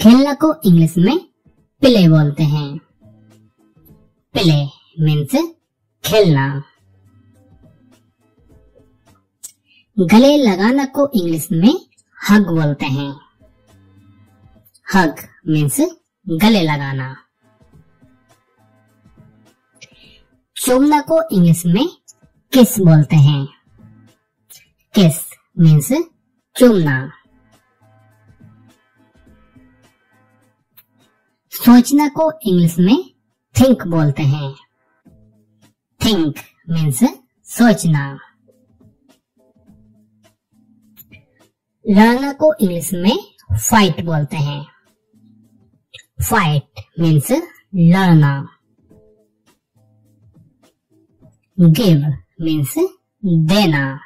खेलना को इंग्लिश में प्ले बोलते हैं। प्ले मीन्स खेलना। गले लगाना को इंग्लिश में हग बोलते हैं। हग मीन्स गले लगाना। चूमना को इंग्लिश में किस बोलते हैं। किस मीन्स चूमना। सोचना को इंग्लिश में थिंक बोलते हैं। थिंक मीन्स सोचना। लड़ना को इंग्लिश में फाइट बोलते हैं। फाइट मीन्स लड़ना। गिव मीन्स देना।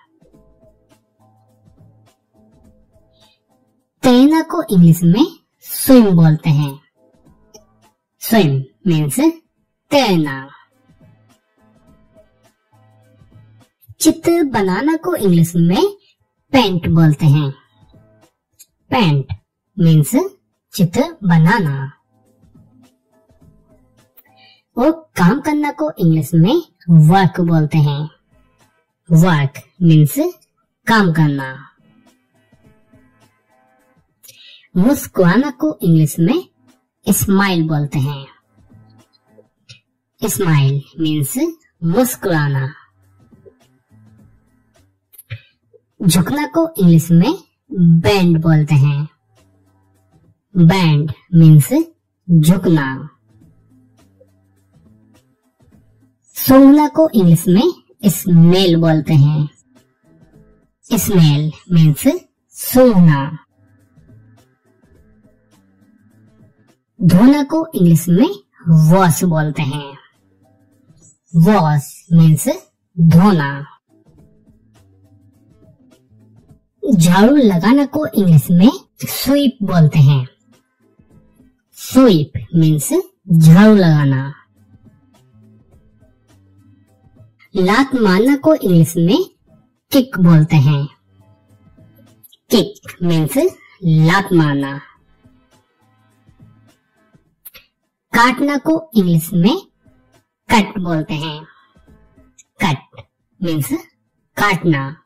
तैरना को इंग्लिश में स्विम बोलते हैं। स्विम मीन्स तैरना चित्र बनाना को इंग्लिश में पेंट बोलते हैं। पेंट मीन्स चित्र बनाना। और काम करना को इंग्लिश में वर्क बोलते हैं। वर्क मीन्स काम करना। मुस्कुराना को इंग्लिश में स्माइल बोलते हैं। स्माइल मीन्स मुस्कुराना। झुकना को इंग्लिश में बैंड बोलते हैं। बैंड मीन्स झुकना। सूंघना को इंग्लिश में स्मेल बोलते हैं। स्मेल मीन्स सूंघना धोना को इंग्लिश में वॉश बोलते हैं। वॉश मीन्स धोना। झाड़ू लगाना को इंग्लिश में स्वीप बोलते हैं। स्वीप मीन्स झाड़ू लगाना। लात मारना को इंग्लिश में किक बोलते हैं। किक मीन्स लात मारना। काटना को इंग्लिश में कट बोलते हैं। कट मीन्स काटना।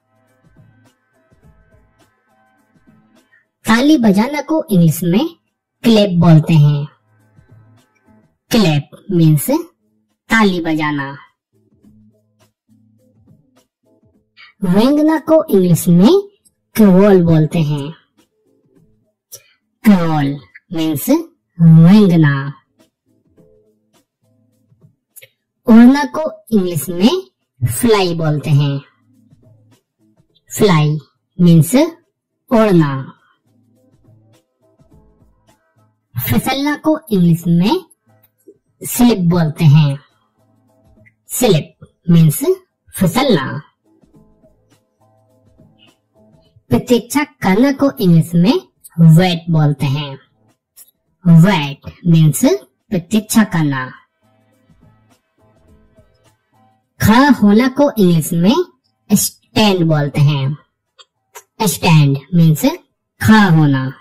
ताली बजाना को इंग्लिश में क्लेप बोलते हैं। क्लेप मीन्स ताली बजाना। वेंगना को इंग्लिश में क्रोल बोलते हैं। क्रोल मीन्स वेंगना उड़ना को इंग्लिश में फ्लाई बोलते हैं। फ्लाई मीन्स उड़ना। फिसलना को इंग्लिश में स्लिप बोलते हैं। Slip means फिसलना। प्रतीक्षा करना को इंग्लिश में वेट बोलते हैं। वेट मीन्स प्रतीक्षा करना खड़ा होना को इंग्लिश में स्टैंड बोलते हैं। स्टैंड मीन्स खड़ा होना।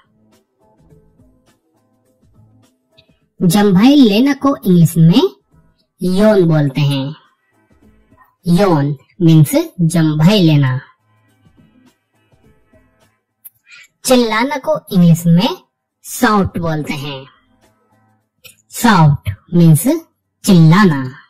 जम्भाई लेना को इंग्लिश में योन बोलते हैं। योन मीन्स जम्भाई लेना। चिल्लाना को इंग्लिश में साउट बोलते हैं। साउट मीन्स चिल्लाना।